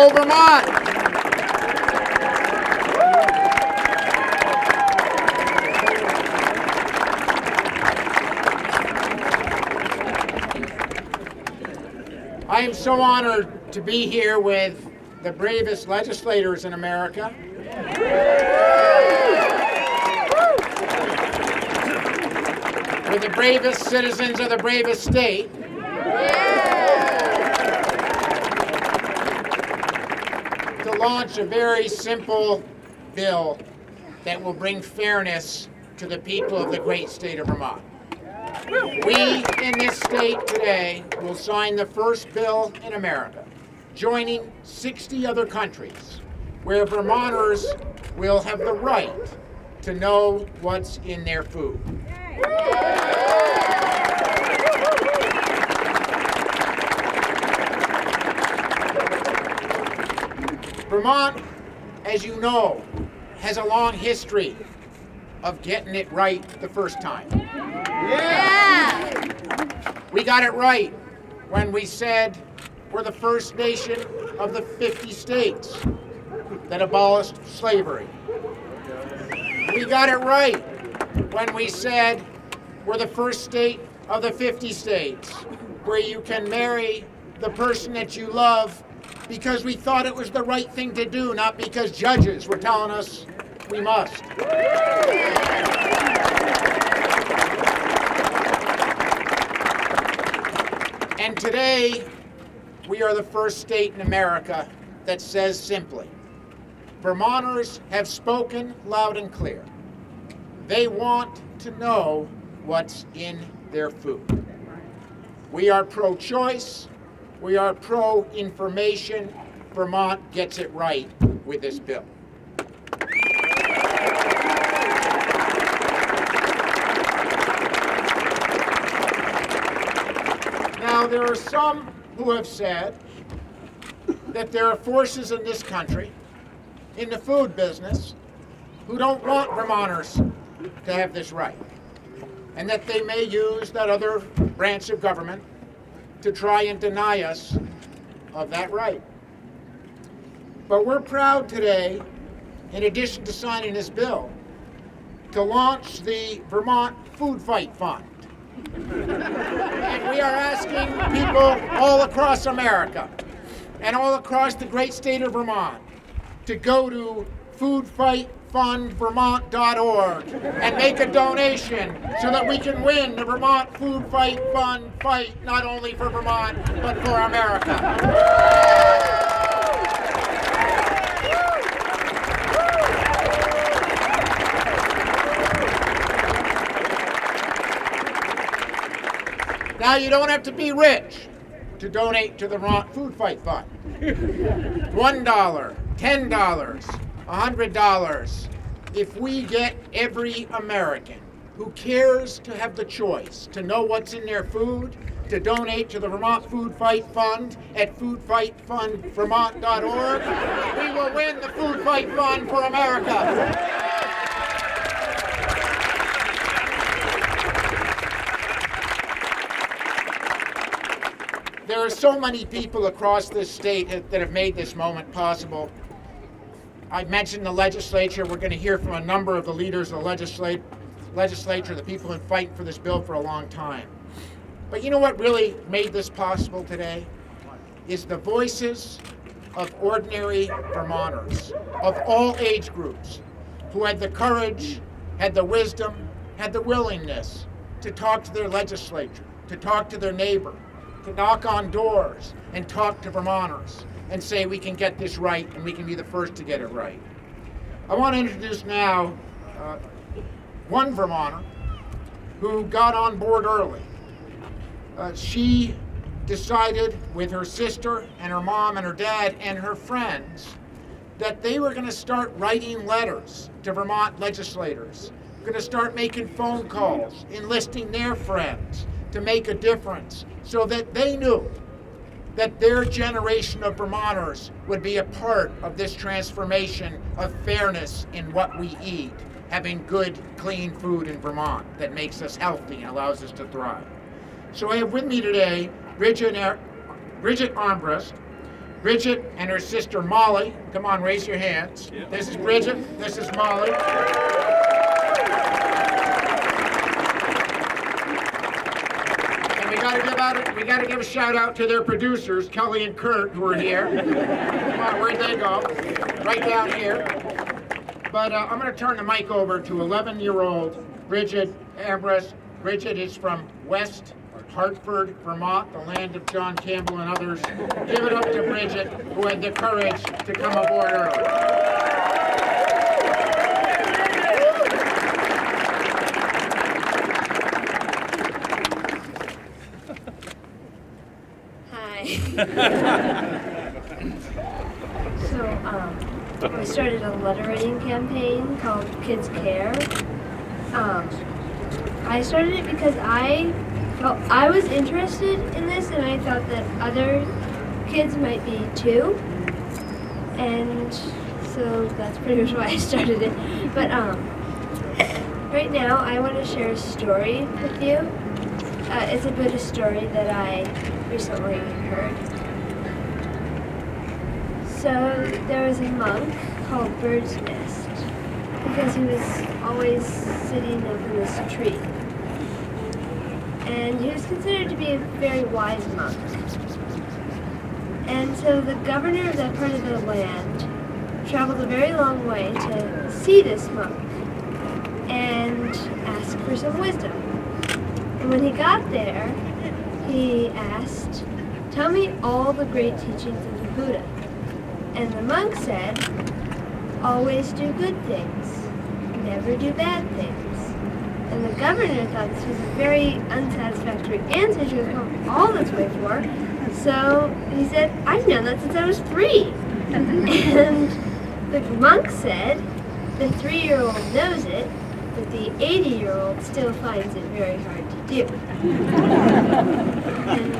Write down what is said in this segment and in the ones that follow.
Go Vermont! I am so honored to be here with the bravest legislators in America. With the bravest citizens of the bravest state. Launch a very simple bill that will bring fairness to the people of the great state of Vermont. We in this state today will sign the first bill in America, joining 60 other countries, where Vermonters will have the right to know what's in their food. Vermont, as you know, has a long history of getting it right the first time. Yeah! We got it right when we said we're the first nation of the 50 states that abolished slavery. We got it right when we said we're the first state of the 50 states where you can marry the person that you love because we thought it was the right thing to do, not because judges were telling us we must. And today, we are the first state in America that says simply, Vermonters have spoken loud and clear. They want to know what's in their food. We are pro-choice. We are pro-information. Vermont gets it right with this bill. Now, there are some who have said that there are forces in this country, in the food business, who don't want Vermonters to have this right, and that they may use that other branch of government to try and deny us of that right. But we're proud today, in addition to signing this bill, to launch the Vermont Food Fight Fund. and we are asking people all across America and all across the great state of Vermont to go to foodfightfundvermont.org and make a donation so that we can win the Vermont Food Fight Fund fight not only for Vermont but for America. Now you don't have to be rich to donate to the Vermont Food Fight Fund. One dollar, ten dollars, a hundred dollars. If we get every American who cares to have the choice to know what's in their food, to donate to the Vermont Food Fight Fund at foodfightfundvermont.org, we will win the Food Fight Fund for America. There are so many people across this state that have made this moment possible. I mentioned the legislature. We're going to hear from a number of the leaders of the legislature, legislature, the people who have been fighting for this bill for a long time. But you know what really made this possible today? Is the voices of ordinary Vermonters, of all age groups, who had the courage, had the wisdom, had the willingness to talk to their legislature, to talk to their neighbor, to knock on doors and talk to Vermonters and say we can get this right and we can be the first to get it right. I want to introduce now uh, one Vermonter who got on board early. Uh, she decided with her sister and her mom and her dad and her friends that they were going to start writing letters to Vermont legislators, going to start making phone calls, enlisting their friends to make a difference so that they knew that their generation of Vermonters would be a part of this transformation of fairness in what we eat, having good, clean food in Vermont that makes us healthy and allows us to thrive. So I have with me today Bridget, Bridget Armbrust, Bridget and her sister Molly. Come on, raise your hands. This is Bridget. This is Molly. To give. We got to give a shout out to their producers, Kelly and Kurt, who are here. Come on, where'd they go? Right down here. But uh, I'm going to turn the mic over to 11-year-old Bridget Ambrose. Bridget is from West Hartford, Vermont, the land of John Campbell and others. Give it up to Bridget, who had the courage to come aboard early. So, um, I started a letter writing campaign called Kids Care. Um, I started it because I well, I was interested in this and I thought that other kids might be too. And so that's pretty much why I started it. But um, right now I want to share a story with you. Uh, it's a Buddhist story that I recently heard. So there was a monk called Bird's Nest because he was always sitting up in this tree and he was considered to be a very wise monk. And so the governor of that part of the land traveled a very long way to see this monk and ask for some wisdom. And when he got there, he asked, Tell me all the great teachings of the Buddha. And the monk said, Always do good things, never do bad things. And the governor thought this was a very unsatisfactory answer to have come all this way for. So he said, I've known that since I was three. and the monk said, the three-year-old knows it, but the 80-year-old still finds it very hard to do.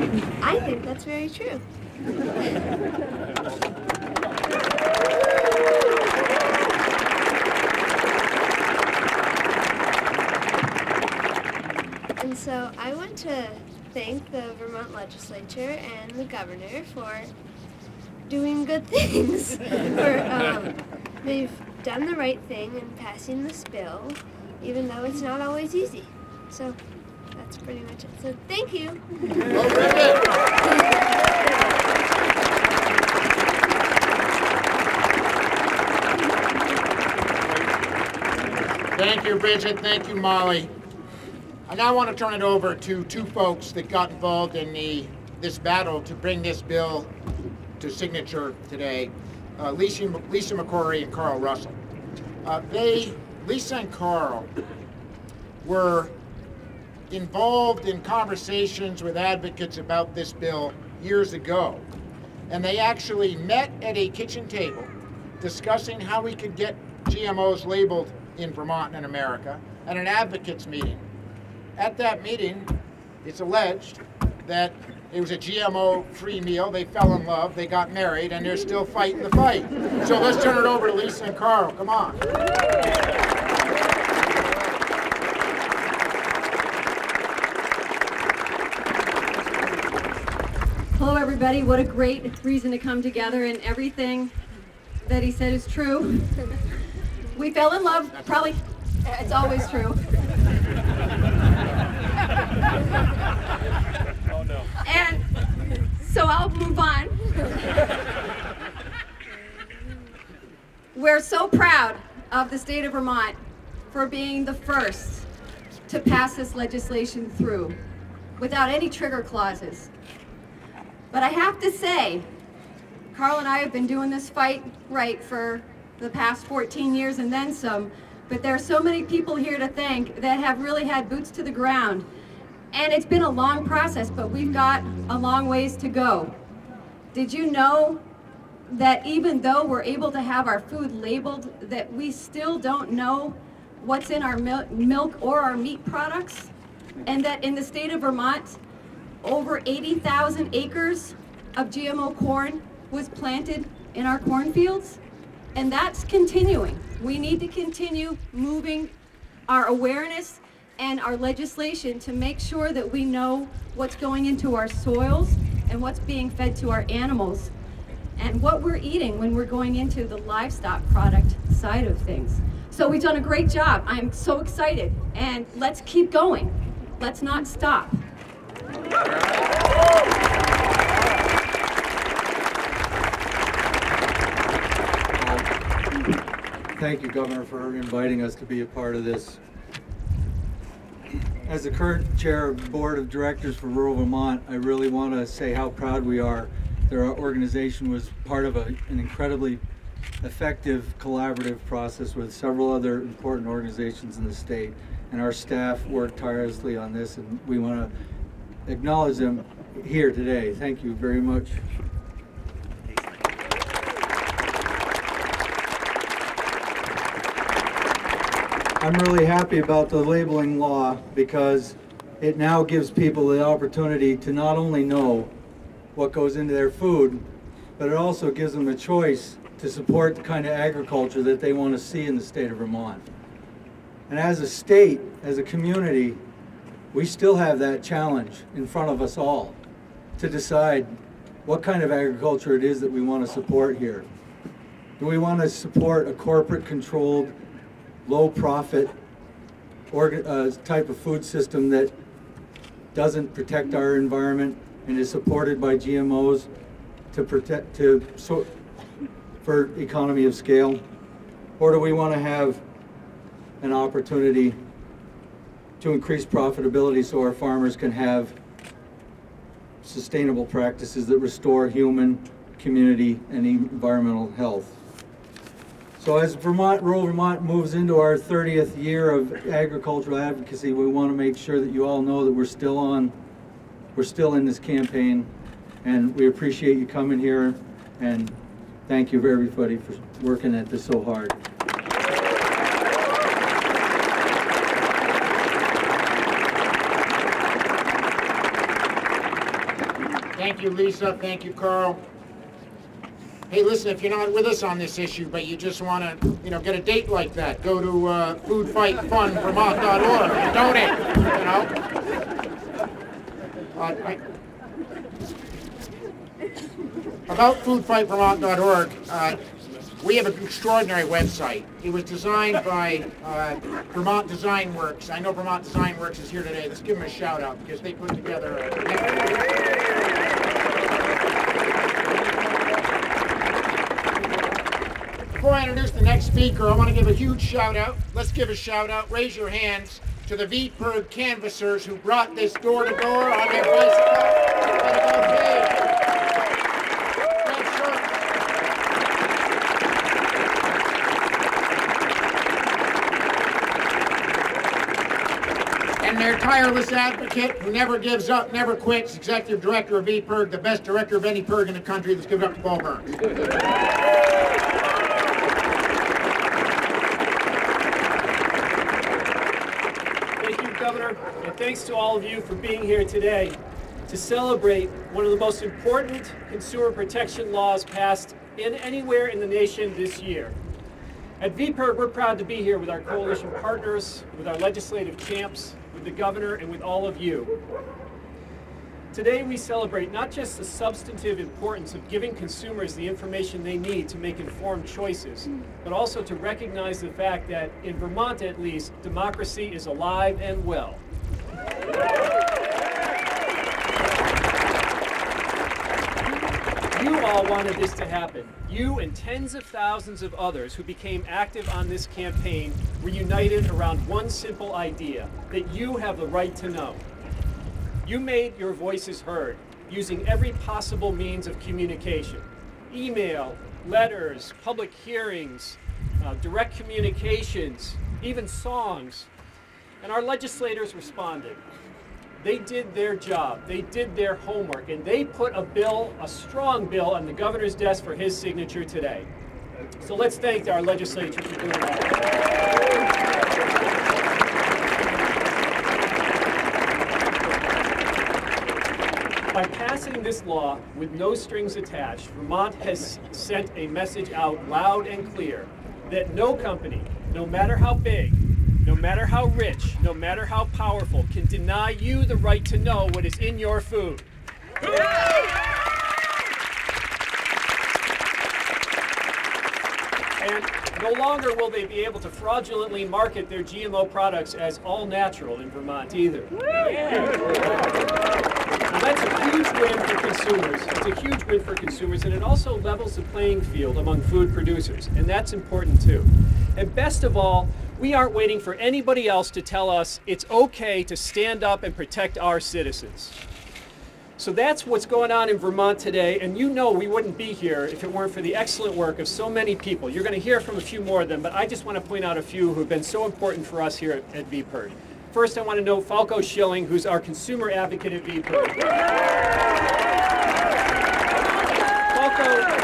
I think that's very true. And so I want to thank the Vermont legislature and the governor for doing good things. for um, they've done the right thing in passing this bill, even though it's not always easy. So that's pretty much it. So thank you. Thank you, Bridget. Thank you, Molly. I now want to turn it over to two folks that got involved in the this battle to bring this bill to signature today, uh, Lisa, Lisa McCrory and Carl Russell. Uh, they, Lisa and Carl, were involved in conversations with advocates about this bill years ago. And they actually met at a kitchen table discussing how we could get GMOs labeled in Vermont and America at an advocates meeting at that meeting, it's alleged that it was a GMO-free meal. They fell in love, they got married, and they're still fighting the fight. So let's turn it over to Lisa and Carl. Come on. Everybody. What a great reason to come together, and everything that he said is true. We fell in love, probably, it's always true. oh no. And so I'll move on. We're so proud of the state of Vermont for being the first to pass this legislation through without any trigger clauses. But I have to say, Carl and I have been doing this fight right for the past 14 years and then some, but there are so many people here to thank that have really had boots to the ground and it's been a long process, but we've got a long ways to go. Did you know that even though we're able to have our food labeled, that we still don't know what's in our mil milk or our meat products? And that in the state of Vermont, over 80,000 acres of GMO corn was planted in our cornfields? And that's continuing. We need to continue moving our awareness and our legislation to make sure that we know what's going into our soils and what's being fed to our animals. and what we're eating when we're going into the livestock product side of things. So we've done a great job. I'm so excited. And let's keep going. Let's not stop. Thank you, Governor, for inviting us to be a part of this. As the current chair of Board of Directors for Rural Vermont, I really want to say how proud we are that our organization was part of a, an incredibly effective collaborative process with several other important organizations in the state. And our staff worked tirelessly on this, and we want to acknowledge them here today. Thank you very much. I'm really happy about the labeling law because it now gives people the opportunity to not only know what goes into their food, but it also gives them a choice to support the kind of agriculture that they want to see in the state of Vermont. And as a state, as a community, we still have that challenge in front of us all to decide what kind of agriculture it is that we want to support here. Do we want to support a corporate controlled low profit uh, type of food system that doesn't protect our environment and is supported by GMOs to protect to so, for economy of scale? Or do we want to have an opportunity to increase profitability so our farmers can have sustainable practices that restore human, community, and environmental health? So as Vermont, rural Vermont moves into our 30th year of agricultural advocacy, we want to make sure that you all know that we're still on, we're still in this campaign, and we appreciate you coming here, and thank you everybody for working at this so hard. Thank you, Lisa. Thank you, Carl hey, listen, if you're not with us on this issue, but you just want to, you know, get a date like that, go to uh, foodfightfunvermont.org and donate, you know. Uh, I, about foodfightvermont.org, uh, we have an extraordinary website. It was designed by uh, Vermont Design Works. I know Vermont Design Works is here today. Let's give them a shout out because they put together a Before I introduce the next speaker, I want to give a huge shout out. Let's give a shout out. Raise your hands to the VPIRG canvassers who brought this door to door on their bicycle. And their tireless advocate who never gives up, never quits, executive director of VPIRG, the best director of any PIRG in the country that's given up to Paul Burns. Governor, and thanks to all of you for being here today to celebrate one of the most important consumer protection laws passed in anywhere in the nation this year. At VPIRG, we're proud to be here with our coalition partners, with our legislative champs, with the governor, and with all of you. Today we celebrate not just the substantive importance of giving consumers the information they need to make informed choices, but also to recognize the fact that, in Vermont at least, democracy is alive and well. You all wanted this to happen. You and tens of thousands of others who became active on this campaign were united around one simple idea, that you have the right to know. You made your voices heard using every possible means of communication. Email, letters, public hearings, uh, direct communications, even songs. And our legislators responded. They did their job, they did their homework, and they put a bill, a strong bill, on the governor's desk for his signature today. So let's thank our legislature for doing that. By passing this law with no strings attached, Vermont has sent a message out loud and clear that no company, no matter how big, no matter how rich, no matter how powerful, can deny you the right to know what is in your food. And no longer will they be able to fraudulently market their GMO products as all natural in Vermont either. And that's a huge win for consumers. It's a huge win for consumers, and it also levels the playing field among food producers, and that's important too. And best of all, we aren't waiting for anybody else to tell us it's okay to stand up and protect our citizens. So that's what's going on in Vermont today, and you know we wouldn't be here if it weren't for the excellent work of so many people. You're going to hear from a few more of them, but I just want to point out a few who have been so important for us here at, at VPIRG. First, I want to note Falko Schilling, who's our consumer advocate at. Falko Falko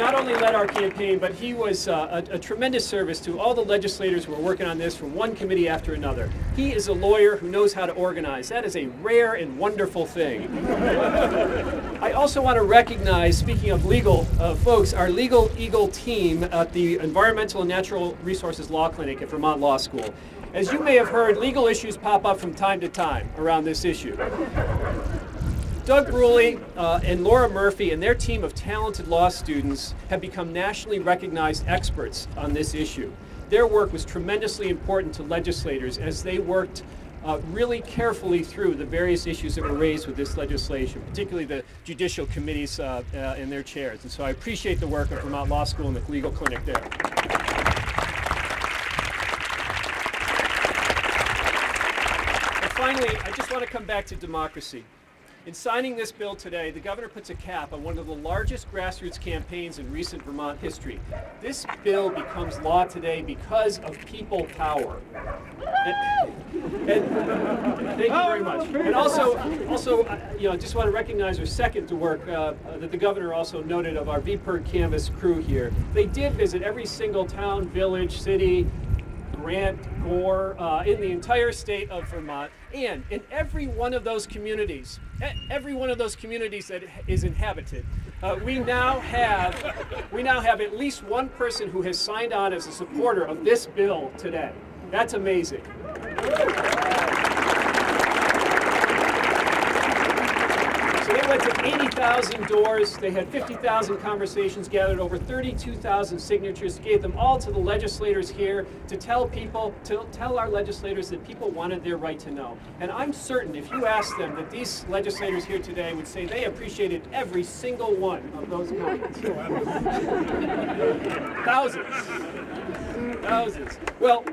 not only led our campaign, but he was uh, a, a, tremendous service to all the legislators who were working on this from one committee after another. He is a lawyer who knows how to organize. That is a rare and wonderful thing. I also want to recognize, speaking of legal uh, folks, our Legal Eagle team at the Environmental and Natural Resources Law Clinic at Vermont Law School. As you may have heard, legal issues pop up from time to time around this issue. Doug Ruley uh, and Laura Murphy and their team of talented law students have become nationally recognized experts on this issue. Their work was tremendously important to legislators as they worked uh, really carefully through the various issues that were raised with this legislation, particularly the judicial committees uh, uh, and their chairs. And so I appreciate the work of Vermont Law School and the legal clinic there. And finally, I just want to come back to democracy. In signing this bill today, the governor puts a cap on one of the largest grassroots campaigns in recent Vermont history. This bill becomes law today because of people power. And, and, thank you very much. And also, also, you know, just want to recognize our second to work uh, that the governor also noted of our VPIRG Canvas crew here. They did visit every single town, village, city, Grant, Gore, uh, in the entire state of Vermont, and in every one of those communities, every one of those communities that is inhabited, uh, we now have we now have at least one person who has signed on as a supporter of this bill today. That's amazing. 80,000 doors. They had 50,000 conversations, gathered over 32,000 signatures, gave them all to the legislators here to tell people, to tell our legislators that people wanted their right to know. And I'm certain if you asked them that these legislators here today would say they appreciated every single one of those comments. Thousands. Thousands. Well,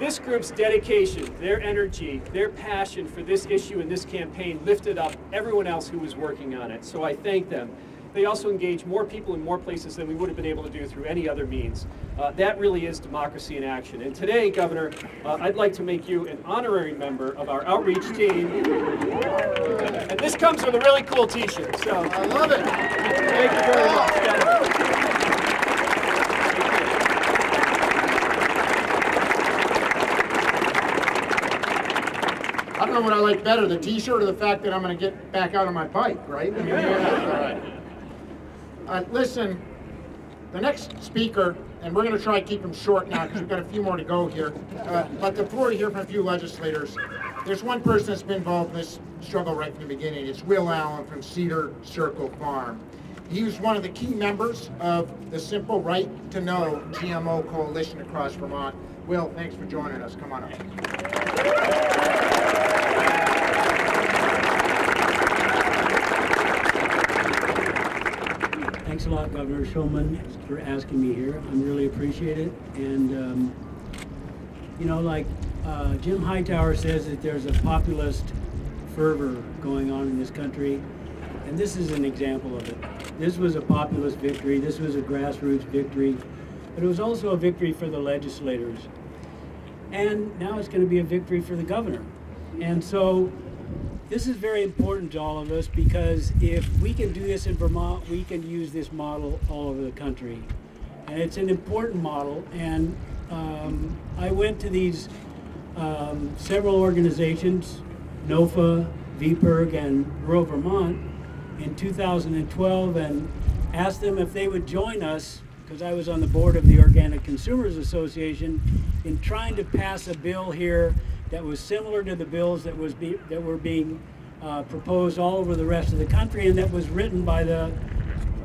this group's dedication, their energy, their passion for this issue and this campaign lifted up everyone else who was working on it. So I thank them. They also engage more people in more places than we would have been able to do through any other means. Uh, that really is democracy in action. And today, Governor, uh, I'd like to make you an honorary member of our outreach team. And this comes with a really cool t-shirt. So I love it. Thank you very much. Know what I like better, the T-shirt or the fact that I'm going to get back out on my bike, right? I mean, yeah, uh, listen, the next speaker, and we're going to try to keep him short now because we've got a few more to go here. Uh, but before we hear from a few legislators, there's one person that's been involved in this struggle right from the beginning. It's Will Allen from Cedar Circle Farm. He was one of the key members of the Simple Right to Know GMO Coalition across Vermont. Will, thanks for joining us. Come on up. Thanks a lot, Governor Shumlin, for asking me here. I'm really appreciate it. And, um, you know, like uh, Jim Hightower says that there's a populist fervor going on in this country. And this is an example of it. This was a populist victory. This was a grassroots victory. But it was also a victory for the legislators. And now it's going to be a victory for the governor. And so this is very important to all of us because if we can do this in Vermont, we can use this model all over the country. And it's an important model. And um, I went to these um, several organizations, NOFA, VPIRG, and Rural Vermont in 2012 and asked them if they would join us because I was on the board of the Organic Consumers Association in trying to pass a bill here that was similar to the bills that was be, that were being uh, proposed all over the rest of the country, and that was written by the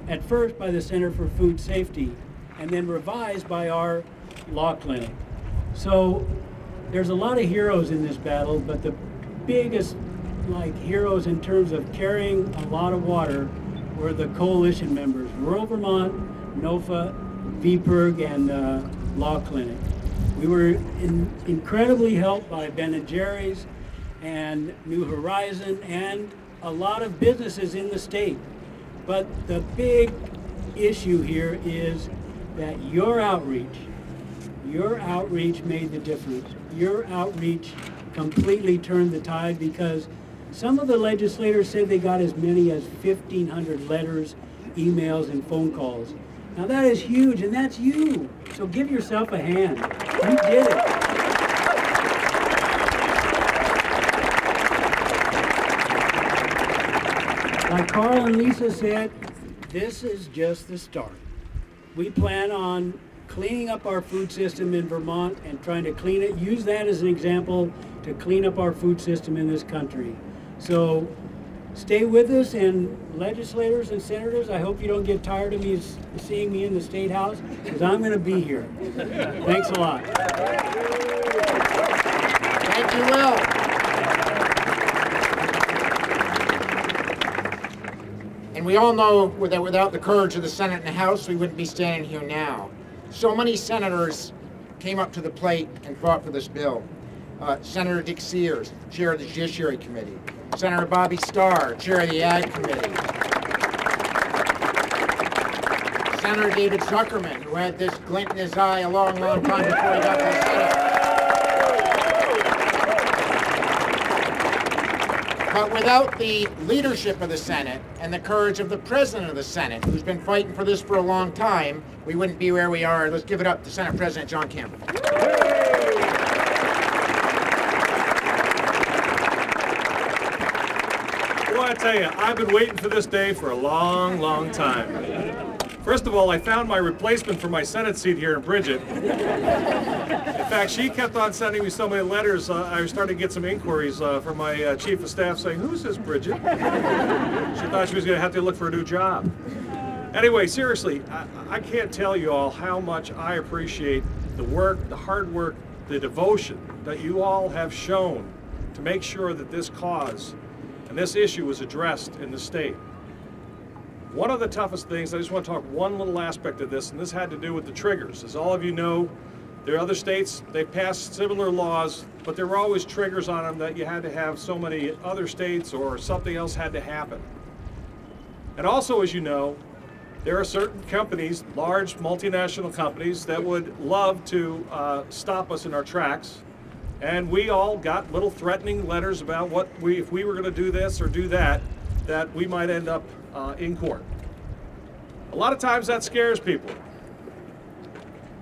at first by the Center for Food Safety and then revised by our law clinic. So there's a lot of heroes in this battle, but the biggest like heroes in terms of carrying a lot of water were the coalition members, Rural Vermont, NOFA, VPIRG, and uh, Law Clinic. We were in, incredibly helped by Ben and Jerry's and New Horizon and a lot of businesses in the state. But the big issue here is that your outreach, your outreach made the difference. Your outreach completely turned the tide because some of the legislators said they got as many as 1,500 letters, emails, and phone calls. Now that is huge, and that's you. So give yourself a hand. You did it. Like Carl and Lisa said, this is just the start. We plan on cleaning up our food system in Vermont and trying to clean it, use that as an example to clean up our food system in this country. So stay with us and legislators and senators, I hope you don't get tired of me seeing me in the State House because I'm going to be here. Thanks a lot. Thank you, Will. And we all know that without the courage of the Senate and the House, we wouldn't be standing here now. So many senators came up to the plate and fought for this bill. Uh, Senator Dick Sears, Chair of the Judiciary Committee. Senator Bobby Starr, Chair of the Ag Committee. Senator David Zuckerman, who had this glint in his eye a long, long time before he got to the Senate. But without the leadership of the Senate and the courage of the President of the Senate, who's been fighting for this for a long time, we wouldn't be where we are. Let's give it up to Senate President John Campbell. I tell you, I've been waiting for this day for a long, long time. First of all, I found my replacement for my Senate seat here in Bridget. In fact, she kept on sending me so many letters, uh, I was starting to get some inquiries uh, from my uh, chief of staff saying, who's this Bridget? she thought she was going to have to look for a new job. Anyway, seriously, I, I can't tell you all how much I appreciate the work, the hard work, the devotion that you all have shown to make sure that this cause and this issue was addressed in the state. One of the toughest things, I just want to talk one little aspect of this, and this had to do with the triggers. As all of you know, there are other states, they've passed similar laws, but there were always triggers on them that you had to have so many other states or something else had to happen. And also, as you know, there are certain companies, large multinational companies, that would love to uh, stop us in our tracks. And we all got little threatening letters about what we, if we were going to do this or do that, that we might end up uh, in court. A lot of times that scares people.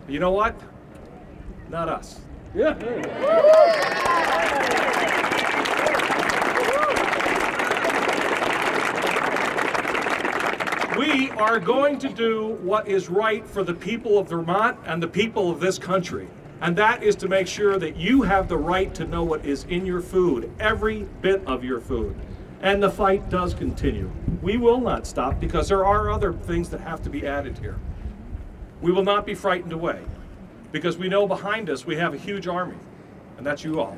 But you know what? Not us. Yeah. We are going to do what is right for the people of Vermont and the people of this country. And that is to make sure that you have the right to know what is in your food, every bit of your food. And the fight does continue. We will not stop because there are other things that have to be added here. We will not be frightened away because we know behind us we have a huge army, and that's you all.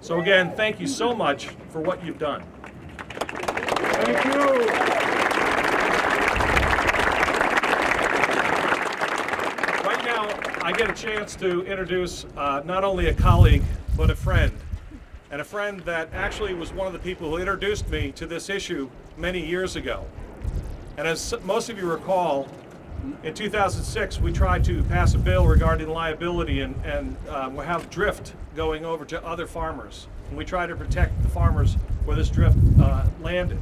So, again, thank you so much for what you've done. Thank you. Right now, I get a chance to introduce uh, not only a colleague, but a friend. And a friend that actually was one of the people who introduced me to this issue many years ago. And as most of you recall, in 2006, we tried to pass a bill regarding liability and, and um, we have drift going over to other farmers. And we try to protect the farmers where this drift uh, landed.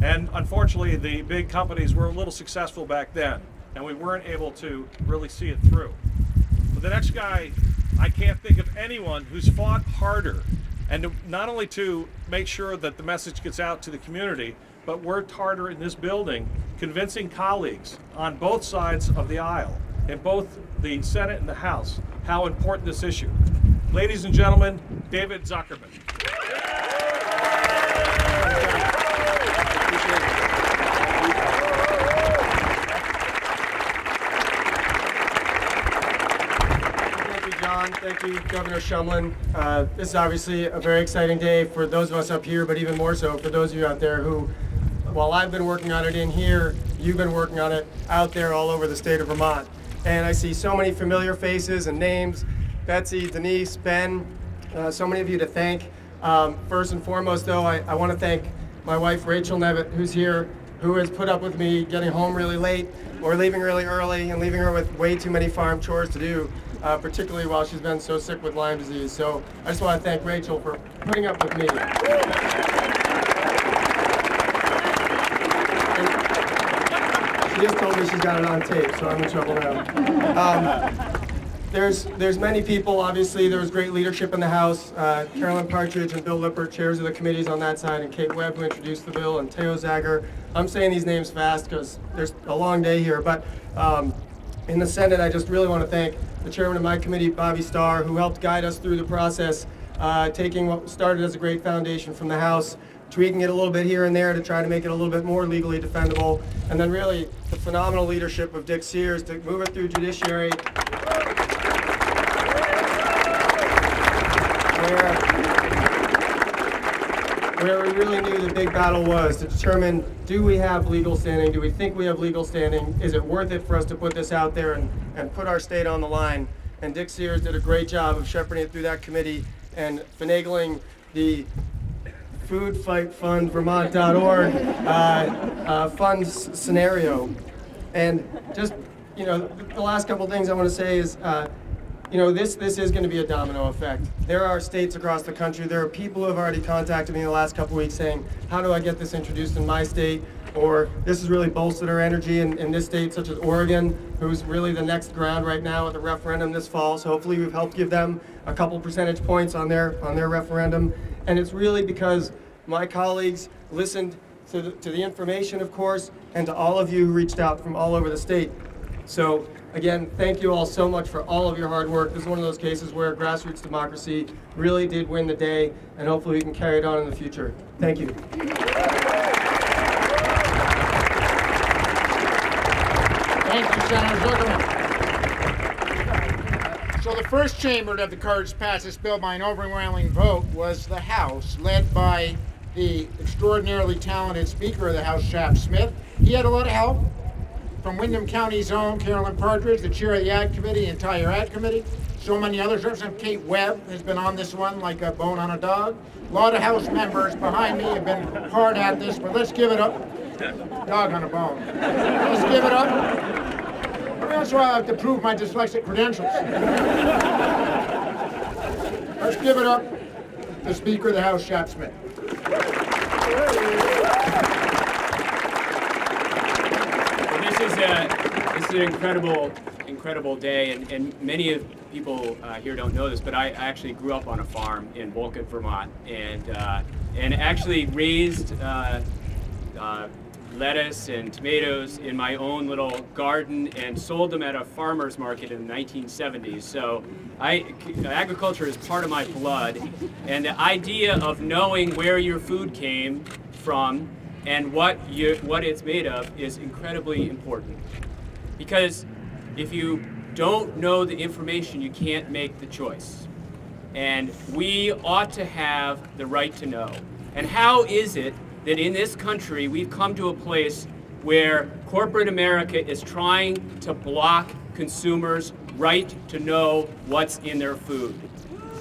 And unfortunately, the big companies were a little successful back then, and we weren't able to really see it through. But the next guy, I can't think of anyone who's fought harder, and to, not only to make sure that the message gets out to the community, but worked harder in this building, convincing colleagues on both sides of the aisle, in both the Senate and the House, how important this issue. Ladies and gentlemen, David Zuckerman. John. Thank you, Governor Shumlin. Uh, this is obviously a very exciting day for those of us up here, but even more so for those of you out there who, while I've been working on it in here, you've been working on it out there all over the state of Vermont. And I see so many familiar faces and names Betsy, Denise, Ben, uh, so many of you to thank. Um, first and foremost, though, I, I want to thank my wife, Rachel Nevitt, who's here, who has put up with me getting home really late or leaving really early and leaving her with way too many farm chores to do, uh, particularly while she's been so sick with Lyme disease. So I just want to thank Rachel for putting up with me. She just told me she's got it on tape, so I'm in trouble now. Um, there's there's many people. Obviously, there was great leadership in the House. Uh, Carolyn Partridge and Bill Lippert, chairs of the committees on that side, and Kate Webb, who introduced the bill, and Teo Zagar. I'm saying these names fast because there's a long day here. But um, in the Senate, I just really want to thank the chairman of my committee, Bobby Starr, who helped guide us through the process, uh, taking what started as a great foundation from the House tweaking it a little bit here and there to try to make it a little bit more legally defendable. And then really the phenomenal leadership of Dick Sears to move it through judiciary where, where we really knew the big battle was to determine do we have legal standing? Do we think we have legal standing? Is it worth it for us to put this out there and, and put our state on the line? And Dick Sears did a great job of shepherding it through that committee and finagling the foodfightfundvermont.org uh, uh, fund scenario. And just, you know, the last couple things I want to say is uh, you know, this, this is going to be a domino effect. There are states across the country, there are people who have already contacted me in the last couple weeks saying, how do I get this introduced in my state? Or this has really bolstered our energy in, in this state, such as Oregon, who's really the next ground right now at the referendum this fall. So hopefully we've helped give them a couple percentage points on their, on their referendum. And it's really because my colleagues listened to the, to the information, of course, and to all of you who reached out from all over the state. So Again, thank you all so much for all of your hard work. This is one of those cases where grassroots democracy really did win the day, and hopefully we can carry it on in the future. Thank you. Thank you, Senator Zuckerman. So the first chamber to have the courage to pass this bill by an overwhelming vote was the House, led by the extraordinarily talented Speaker of the House, Shap Smith. He had a lot of help from Windham County's own Carolyn Partridge, the chair of the Ag Committee, entire Ag Committee. So many others. Representative Kate Webb has been on this one like a bone on a dog. A lot of House members behind me have been hard at this, but let's give it up. Dog on a bone. Let's give it up. That's why I have to prove my dyslexic credentials. Let's give it up to Speaker of the House, Shap Smith. This is an incredible, incredible day, and, and many of people uh, here don't know this, but I, I, actually grew up on a farm in Wolcott, Vermont, and uh, and actually raised uh, uh lettuce and tomatoes in my own little garden and sold them at a farmer's market in the 1970s. So I, agriculture is part of my blood, and the idea of knowing where your food came from and what you, what it's made of is incredibly important. Because if you don't know the information, you can't make the choice. And we ought to have the right to know. And how is it that in this country we've come to a place where corporate America is trying to block consumers' right to know what's in their food?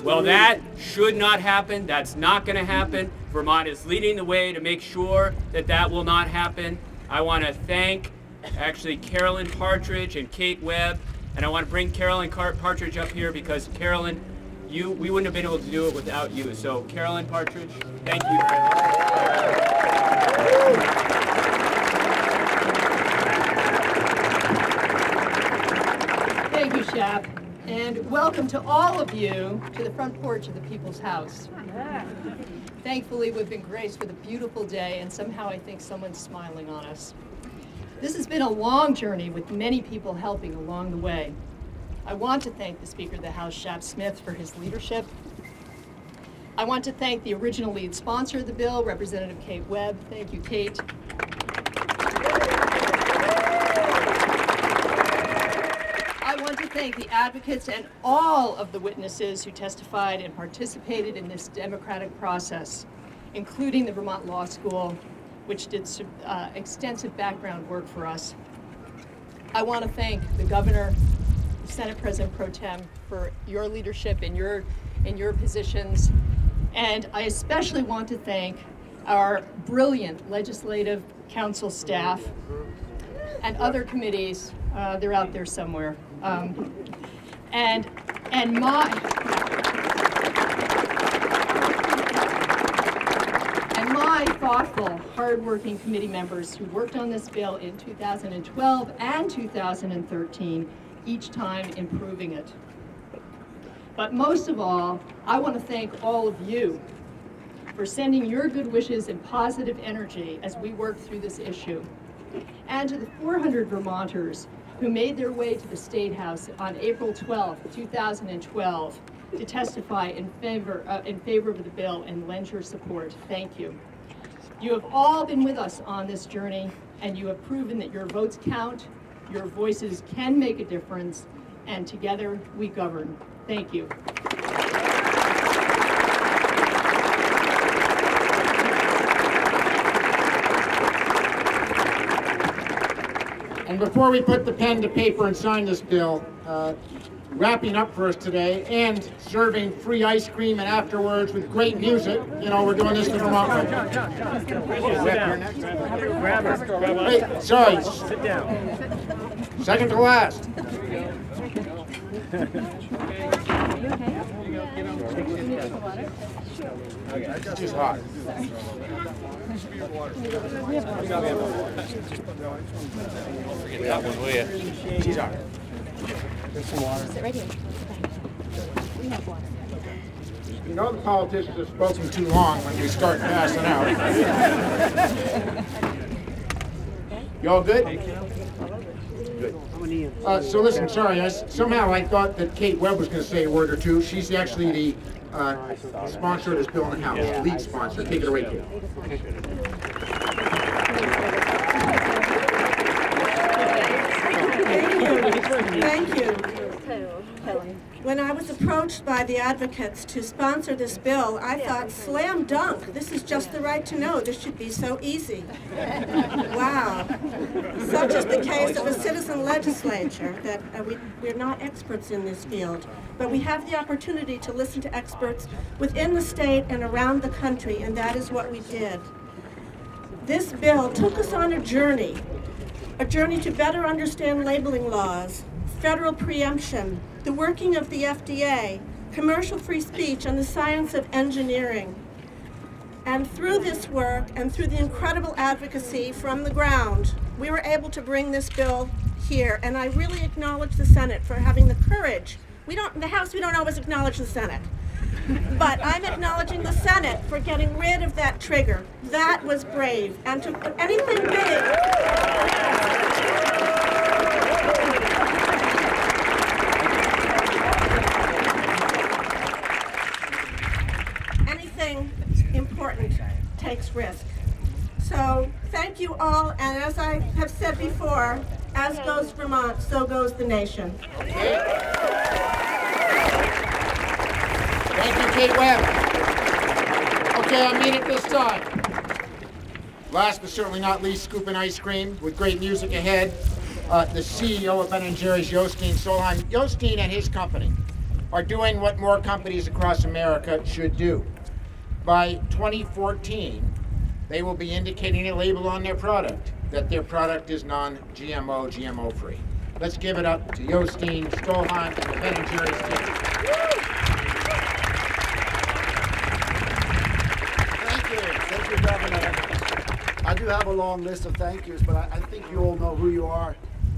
Well, that should not happen. That's not going to happen. Vermont is leading the way to make sure that that will not happen. I want to thank actually Carolyn Partridge and Kate Webb, and I want to bring Carolyn Partridge up here because Carolyn, you we wouldn't have been able to do it without you. So Carolyn Partridge, thank you very much. Thank you, Shap. And welcome to all of you to the front porch of the People's House. Thankfully, we've been graced with a beautiful day, and somehow I think someone's smiling on us. This has been a long journey with many people helping along the way. I want to thank the Speaker of the House, Shap Smith, for his leadership. I want to thank the original lead sponsor of the bill, Representative Kate Webb. Thank you, Kate. I want to thank the advocates and all of the witnesses who testified and participated in this democratic process, including the Vermont Law School, which did uh, extensive background work for us. I want to thank the governor, Senate President Pro Tem, for your leadership in your, in your positions. And I especially want to thank our brilliant legislative council staff and other committees. Uh, they're out there somewhere. Um, and, and my, and my thoughtful, hardworking committee members who worked on this bill in 2012 and 2013, each time improving it. But most of all, I want to thank all of you for sending your good wishes and positive energy as we work through this issue. And to the 400 Vermonters who made their way to the State House on April 12, 2012, to testify in favor, uh, in favor of the bill and lend your support. Thank you. You have all been with us on this journey, and you have proven that your votes count, your voices can make a difference, and together we govern. Thank you. And before we put the pen to paper and sign this bill, uh, wrapping up for us today and serving free ice cream and afterwards with great music, you know, we're doing this to Vermont. Wait, sorry. Sit down. Second to last. It's just hot. Forget that one, will you? She's right. There's some water. We have water. You know the politicians have spoken too long when we start passing out. Y'all good? Good. Uh, so listen, sorry, I, somehow I thought that Kate Webb was going to say a word or two. She's actually the uh, sponsor of this bill in the House, lead sponsor. Take it away, Kate. Thank you. When I was approached by the advocates to sponsor this bill, I thought, slam dunk, this is just the right to know. This should be so easy. Wow. Such is the case of a citizen legislature that uh, we, we're not experts in this field, but we have the opportunity to listen to experts within the state and around the country, and that is what we did. This bill took us on a journey a journey to better understand labeling laws, federal preemption, the working of the FDA, commercial free speech, and the science of engineering. And through this work and through the incredible advocacy from the ground, we were able to bring this bill here. And I really acknowledge the Senate for having the courage. We don't, in the House, we don't always acknowledge the Senate. But I'm acknowledging the Senate for getting rid of that trigger. That was brave. And to anything big. Anything important takes risk. So thank you all, and as I have said before, as goes Vermont, so goes the nation. Thank you, Kate Webb. Okay, I mean it this time. Last but certainly not least, scooping ice cream with great music ahead. Uh, the CEO of Ben & Jerry's, Jostein Solheim. Jostein and his company are doing what more companies across America should do. By 2014, they will be indicating a label on their product that their product is non-GMO, GMO-free. Let's give it up to Jostein Solheim and the Ben & Jerry's team. I do have a long list of thank yous, but I, I, think you all know who you are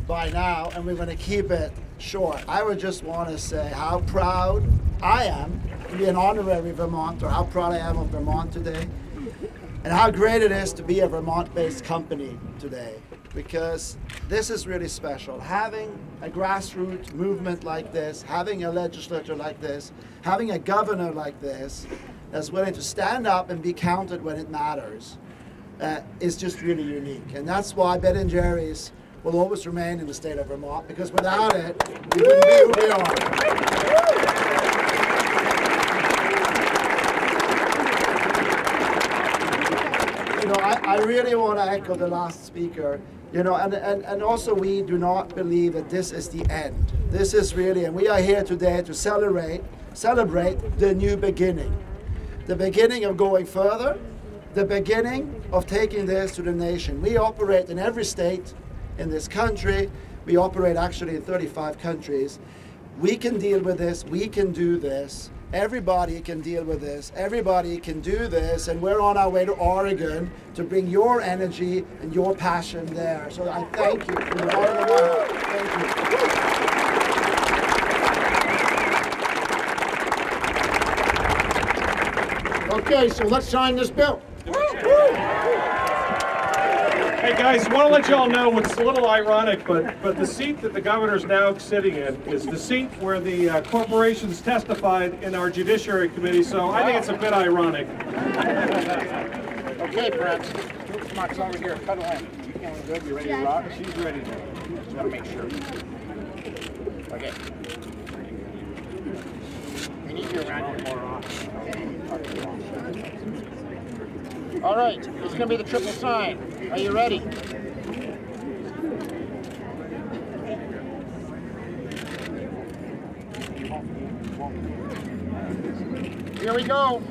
by now, and we're going to keep it short. I would just want to say how proud I am to be an honorary Vermonter, how proud I am of Vermont today, and how great it is to be a Vermont-based company today, because this is really special. Having a grassroots movement like this, having a legislature like this, having a governor like this, that's willing to stand up and be counted when it matters, uh, is just really unique. And that's why Ben & Jerry's will always remain in the state of Vermont because without it, we wouldn't be who we are. You know, I, really want to echo the last speaker. You know, and, and, and also we do not believe that this is the end. This is really, and we are here today to celebrate, celebrate the new beginning. The beginning of going further, the beginning of taking this to the nation. We operate in every state in this country. We operate actually in 35 countries. We can deal with this. We can do this. Everybody can deal with this. Everybody can do this. And we're on our way to Oregon to bring your energy and your passion there. So I thank you the bottom of my heart. Thank you. Okay, so let's sign this bill. Hey guys, want to let y'all know what's a little ironic, but but the seat that the governor's now sitting in is the seat where the uh, corporations testified in our judiciary committee. So I think it's a bit ironic. Okay, Prince. Come on, come over here. Cuddle in. You feeling good? You ready to rock? She's ready to. Just want to make sure. Okay. We need you around here more often. All right, it's going to be the triple sign. Are you ready? Here we go.